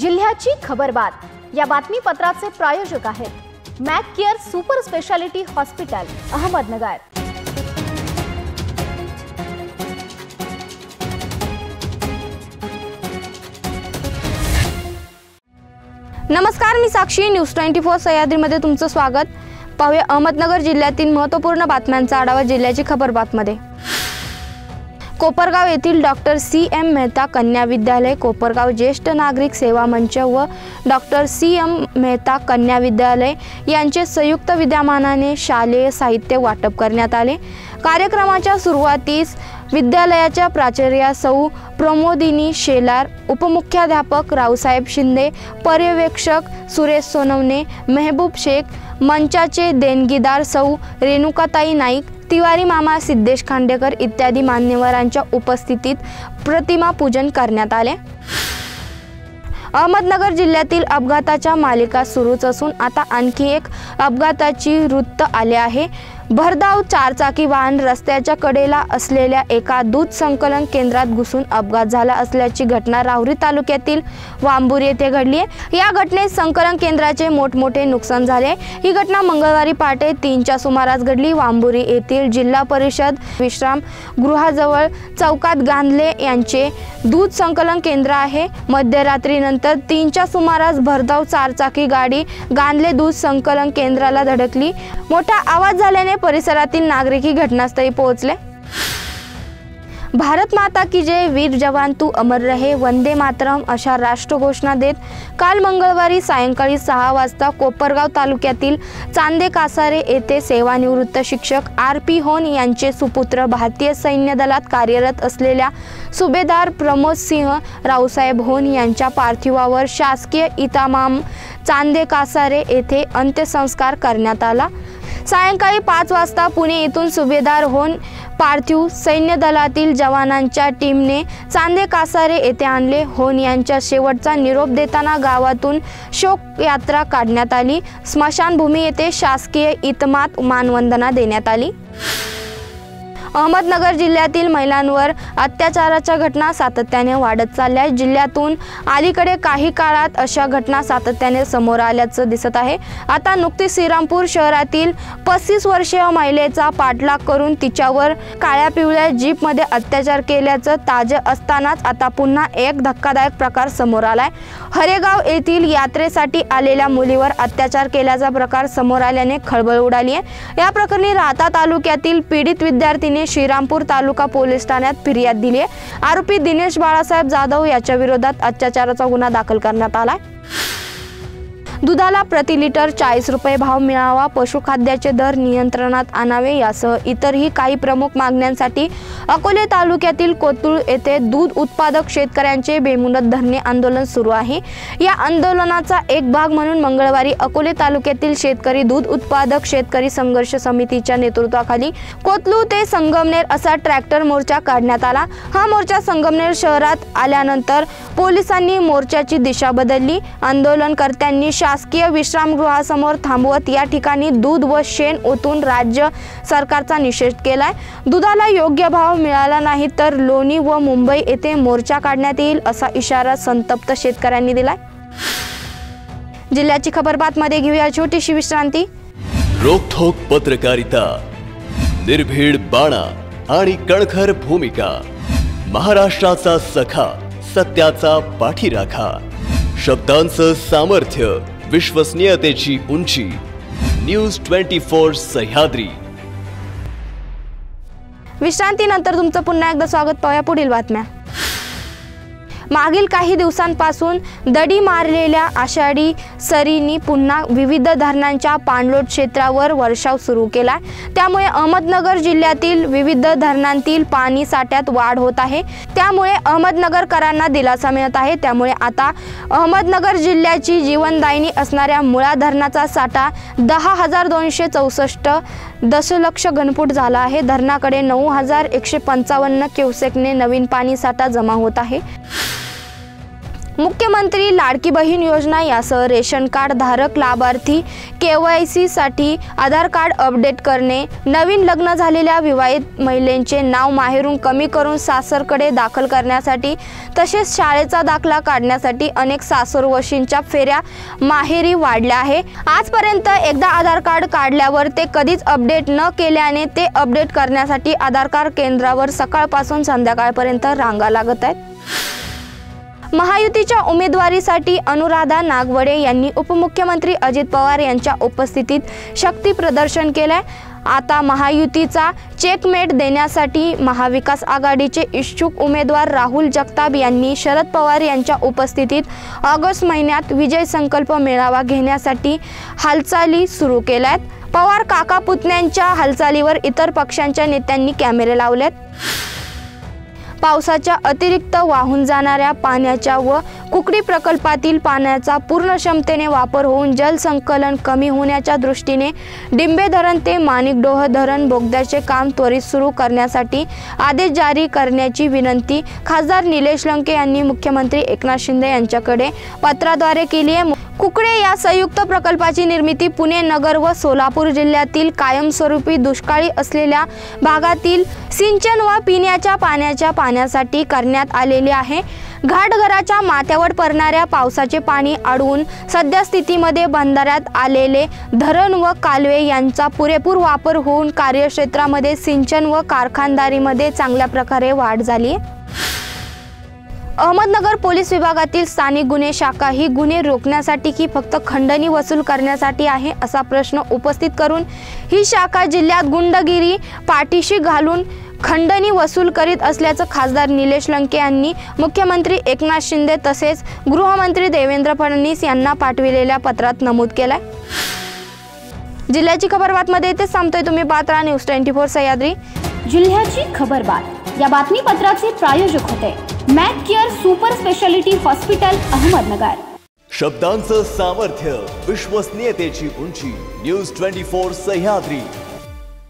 जिल्ह्याची खबरबात या बातमीपत्राचे प्रायोजक आहेत Mac care super speciality hospital Ahmednagar. नमस्कार मी साक्षी. न्यूज ट्वेंटी फोर सह्याद्रीमध्ये तुमचं स्वागत. पाहूया अहमदनगर जिल्ह्यातील महत्त्वपूर्ण बातम्यांचा आढावा जिल्ह्याची खबर बातमध्ये. कोपरगाव येथील डॉक्टर सी एम मेहता कन्या विद्यालय कोपरगाव ज्येष्ठ नागरिक सेवा मंच व डॉक्टर सी एम मेहता कन्या विद्यालय यांचे संयुक्त विद्यमानाने शालेय साहित्य वाटप करण्यात आले. कार्यक्रमाच्या सुरुवातीस विद्यालयाच्या प्राचार्या सौ प्रमोदिनी शेलार उपमुख्याध्यापक रावसाहेब शिंदे पर्यवेक्षक सुरेश सोनवणे मेहबूब शेख मंचाचे देणगीदार सौ रेणुकाताई नाईक तिवारी मामा सिद्धेश खांडेकर इत्यादी मान्यवरांच्या उपस्थितीत प्रतिमा पूजन करण्यात आले. अहमदनगर जिल्ह्यातील अपघाताच्या मालिका सुरूच असून आता आणखी एक अपघाताची वृत्त आले आहे. भरधाव चारचाकी वाहन रस्त्याच्या कडेला असलेल्या एका दूध संकलन केंद्रात घुसून अपघात झाला असल्याची घटना राहुरी तालुक्यातील वांबूर येथे घडली आहे. या घटनेत संकलन केंद्राचे मोठमोठे नुकसान झाले ही घटना मंगळवारी पहाटे तीनच्या सुमारास घडली. वांबुरी येथील जिल्हा परिषद विश्राम गृहाजवळ चौकात गांधले यांचे दूध संकलन केंद्र आहे. मध्यरात्रीनंतर तीनच्या सुमारास भरधाव चारचाकी गाडी गांधले दूध संकलन केंद्राला धडकली. मोठा आवाज झाल्याने परिसरातील नागरिकही घटनास्थळी पोहोचले. भारत माता की जय वीर जवान तू अमर रहे वंदे मातरम अशा राष्ट्रघोषणा देत काल मंगळवारी सायंकाळी सहा वाजता कोपरगाव तालुक्यातील चांदे कासारे येथे सेवानिवृत्त शिक्षक आर पी होन यांचे सुपुत्र भारतीय सैन्य दलात कार्यरत असलेल्या सुभेदार प्रमोद सिंह रावसाहेब होन यांच्या पार्थिवावर शासकीय इतामाम चांदे कासारे येथे अंत्यसंस्कार करण्यात आला. सायंकाळी पाच वाजता पुणे येथून सुभेदार होऊन पार्थिव सैन्य दलातील जवानांच्या टीमने चांदे कासारे येथे आणले. होन यांच्या शेवटचा निरोप देताना गावातून शोक यात्रा काढण्यात आली. स्मशानभूमी येथे शासकीय इतमात मानवंदना देण्यात आली. अहमदनगर जिल्ह्यातील महिलांवर अत्याचाराच्या घटना सातत्याने वाढत चालल्या आहेत. जिल्ह्यातून अलीकडे काही काळात अशा घटना सातत्याने समोर आल्याचं दिसत आहे. आता नुकतीच श्रीरामपूर शहरातील पस्तीस वर्षीय महिलेचा पाठलाग करून तिच्यावर काळ्या पिवळ्या जीपमध्ये अत्याचार केल्याचं ताजं असतानाच आता पुन्हा एक धक्कादायक प्रकार समोर आलाय. हरेगाव येथील यात्रेसाठी आलेल्या मुलीवर अत्याचार केल्याचा प्रकार समोर आल्याने खळबळ उडाली आहे. या प्रकरणी राहता तालुक्यातील पीडित विद्यार्थिनी श्रीरामपूर तालुका पोलीस ठाण्यात फिर्याद दिली आहे. आरोपी दिनेश बाळासाहेब जाधव याच्या विरोधात अत्याचाराचा गुन्हा दाखल करण्यात आला दुधाला प्रति लिटर चाळीस रुपये भाव मिळावा. पशुखाद्याचे दर नियंत्रणात आणावे यासह इतरही काही प्रमुख मागण्यांसाठी अकोले तालुक्यातील कोतुळ येथे दूध उत्पादक शेतकऱ्यांचे बेमुदत धरणे आंदोलन सुरू आहे. या आंदोलनाचा एक भाग म्हणून मंगळवारी अकोले तालुक्यातील शेतकरी दूध उत्पादक शेतकरी संघर्ष समितीच्या नेतृत्वाखाली कोतलू ते संगमनेर असा ट्रॅक्टर मोर्चा काढण्यात आला. हा मोर्चा संगमनेर शहरात आल्यानंतर पोलिसांनी मोर्चाची दिशा बदलली. आंदोलनकर्त्यांनी शासकीय विश्रामगृहासमोर थांबवत या ठिकाणी दूध व शेण ओतून राज्य सरकारचा निषेध केलाय. दुधाला योग्य भाव मिळाला नाही तर लोणी व मुंबई येथे मोर्चा काढण्यात येईल असा इशारा संतप्त शेतकऱ्यांनी दिलाय. जिल्ह्याची खबर बातमध्ये घेऊया छोटीशी विश्रांती. रोखोक पत्रकारिता निर्भीड बाणा आणि कणखर भूमिका महाराष्ट्राचा सखा सत्याचा पाठीराखा शब्दांचं सामर्थ्य विश्वसनीयतेची उंची. News twenty four Sahyadri. विश्रांतीनंतर तुमचं पुन्हा एकदा स्वागत. पाहूया पुढील बातम्या. मागील काही दिवसांपासून दडी मारलेल्या आषाढी सरींनी पुन्हा विविध धरणांच्या पाणलोट क्षेत्रावर वर्षाव सुरू केला. त्यामुळे अहमदनगर जिल्ह्यातील विविध धरणांतील पाणी साठ्यात वाढ होत आहे. त्यामुळे अहमदनगरकरांना दिलासा मिळत आहे. त्यामुळे आता अहमदनगर जिल्ह्याची जीवनदायिनी असणाऱ्या मुळा धरणाचा साठा दहा हजार दोनशे चौसष्ट दशलक्ष घनफूट झाला आहे. धरणाकडे नऊ हजार एकशे पंचावन्न क्युसेकने नवीन पाणी साठा जमा होत आहे. मुख्यमंत्री लाडकी बहीण योजना यासह रेशन कार्ड धारक लाभार्थी के वाय सीसाठी आधार कार्ड अपडेट करणे नवीन लग्न झालेल्या विवाहित महिलेचे नाव माहेरून कमी करून सासरकडे दाखल करण्यासाठी तसेच शाळेचा दाखला काढण्यासाठी अनेक सासरवशींच्या फेऱ्या माहेरी वाढल्या आहे. आजपर्यंत एकदा आधार कार्ड काढल्यावर ते कधीच अपडेट न केल्याने ते अपडेट करण्यासाठी आधार कार्ड केंद्रावर सकाळपासून संध्याकाळपर्यंत रांगा लागत आहेत. महायुतीच्या उमेदवारीसाठी अनुराधा नागवडे यांनी उपमुख्यमंत्री अजित पवार यांच्या उपस्थितीत शक्ती प्रदर्शन केलंय. आता महायुतीचा चेकमेट देण्यासाठी महाविकास आघाडीचे इच्छुक उमेदवार राहुल जगताप यांनी शरद पवार यांच्या उपस्थितीत ऑगस्ट महिन्यात विजय संकल्प मेळावा घेण्यासाठी हालचाली सुरू केल्यात. पवार काका पुतण्यांच्या हालचालीवर इतर पक्षांच्या नेत्यांनी कॅमेरे लावलेत. पावसाच्या अतिरिक्त वाहून जाणाऱ्या पाण्याच्या व कुकडी प्रकल्पातील पाण्याचा पूर्ण क्षमतेने वापर होऊन जलसंकलन कमी होण्याच्या दृष्टीने डिंबे धरण ते माणिकडोह धरण बोगद्याचे काम त्वरित सुरू करण्यासाठी आदेश जारी करण्याची विनंती खासदार निलेश लंके यांनी मुख्यमंत्री एकनाथ शिंदे यांच्याकडे पत्राद्वारे केली आहे. कुकडे या संयुक्त प्रकल्पाची निर्मिती पुणे नगर व सोलापूर जिल्ह्यातील कायमस्वरूपी दुष्काळी असलेल्या भागातील सिंचन व पिण्याच्या पाण्याच्या पाण्यासाठी करण्यात आलेली आहे. घाटघराच्या माथ्यावर पडणाऱ्या पावसाचे पाणी अडवून सद्यस्थितीमध्ये बंधाऱ्यात आलेले धरण व कालवे यांचा पुरेपूर वापर होऊन कार्यक्षेत्रामध्ये सिंचन व कारखानदारीमध्ये चांगल्या प्रकारे वाढ झाली. आहे अहमदनगर पोलीस विभागातील स्थानिक गुन्हे शाखा ही गुन्हे रोखण्यासाठी की फक्त खंडणी वसूल करण्यासाठी आहे असा प्रश्न उपस्थित करून ही शाखा जिल्ह्यात गुंडगिरी पाठीशी घालून खंडणी वसूल करीत असल्याचं खासदार निलेश लंके यांनी मुख्यमंत्री एकनाथ शिंदे तसेच गृहमंत्री देवेंद्र फडणवीस यांना पाठविलेल्या पत्रात नमूद केलाय. जिल्ह्याची खबर बातमध्ये इथे सांगतोय तुम्ही पात्रा न्यूज ट्वेंटी फोर सह्याद्री. जिल्ह्याची खबर बात या बातमीपत्राचे प्रायोजक होते. Mac care super speciality hospital Ahmednagar. शब्दांचं सामर्थ्य विश्वसनीयतेची उंची न्यूज ट्वेंटी फोर सह्याद्री.